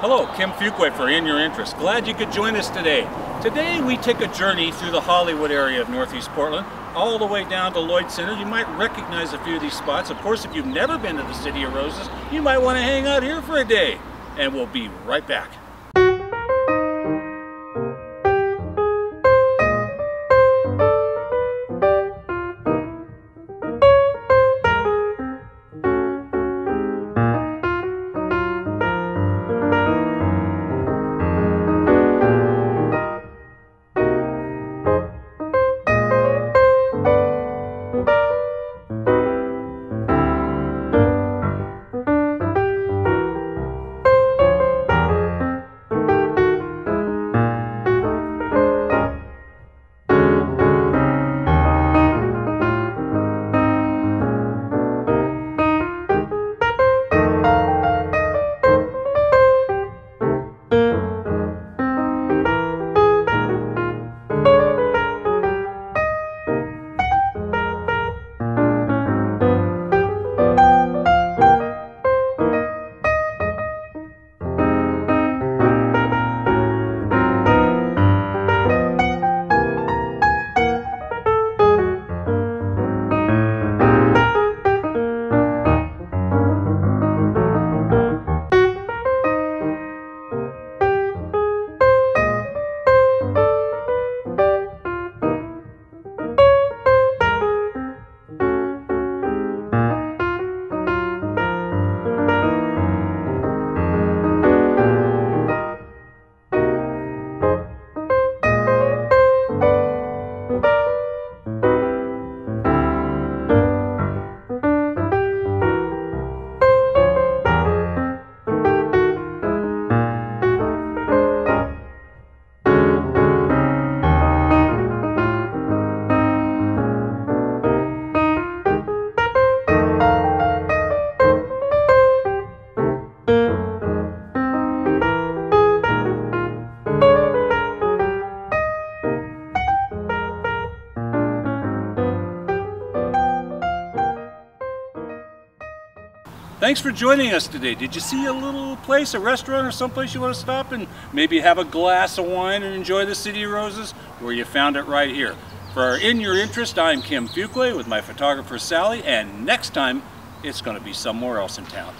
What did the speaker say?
Hello, Kim Fuqua for In Your Interest. Glad you could join us today. Today we take a journey through the Hollywood area of Northeast Portland, all the way down to Lloyd Center. You might recognize a few of these spots. Of course, if you've never been to the City of Roses, you might want to hang out here for a day. And we'll be right back. Thanks for joining us today. Did you see a little place, a restaurant or someplace you want to stop and maybe have a glass of wine and enjoy the City of Roses? Where you found it right here. For In Your Interest, I'm Kim Fuqua with my photographer Sally, and next time it's going to be somewhere else in town.